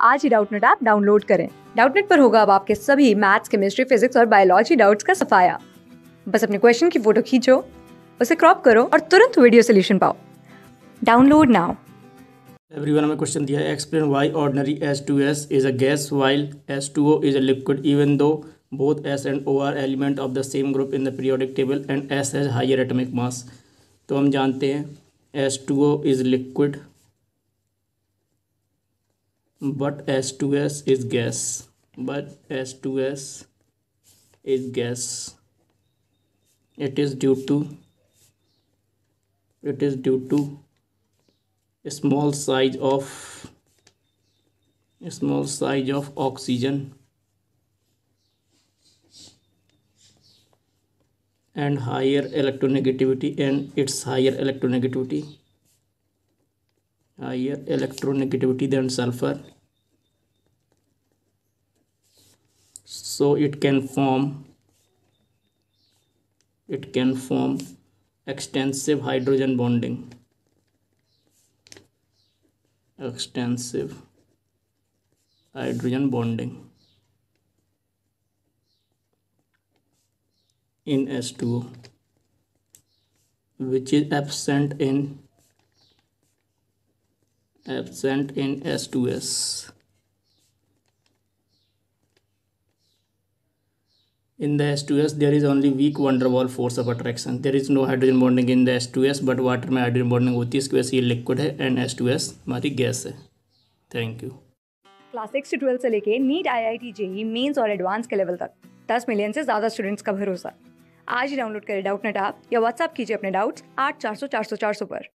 आज ही Doubtnut app download करें। डाउटनेट पर होगा अब आपके सभी मैथ्स केमिस्ट्री फिजिक्स और बायोलॉजी डाउट्स का सफाया। बस अपने क्वेश्चन की फ़ोटो खींचो, उसे क्रॉप करो और तुरंत वीडियो सोल्यूशन पाओ। डाउनलोड नाउ एवरीवन हमें क्वेश्चन दिया है explain why ordinary S two S is a gas while S two O is a liquid even though both S and O are element of the same group in the periodic table and S has higher atomic mass तो हम जानते हैं S2O is liquid but H2S is gas. But H2S is gas. It is due to it is due to a small size of a small size of oxygen. And higher electronegativity and its higher electronegativity. Higher electronegativity than sulfur so it can form it can form extensive hydrogen bonding. Extensive hydrogen bonding in S2 which is absent in absent in H2S in the S2S there is only weak van der Waals force of attraction there is no hydrogen bonding in the S2S but water में hydrogen bonding होती है इसकी वजह से ये liquid है and S2S हमारी gas है thank you क्लास सिक्स से ट्वेल्थ से लेके NEET I I T JEE mains और एडवांस के लेवल तक दस मिलियन से ज़्यादा स्टूडेंट्स का भरोसा आज ही डाउनलोड करें डाउट नेट ऐप या व्हाट्सअप कीजिए अपने डाउट्स आठ चार सौ चार सौ चार सौ पर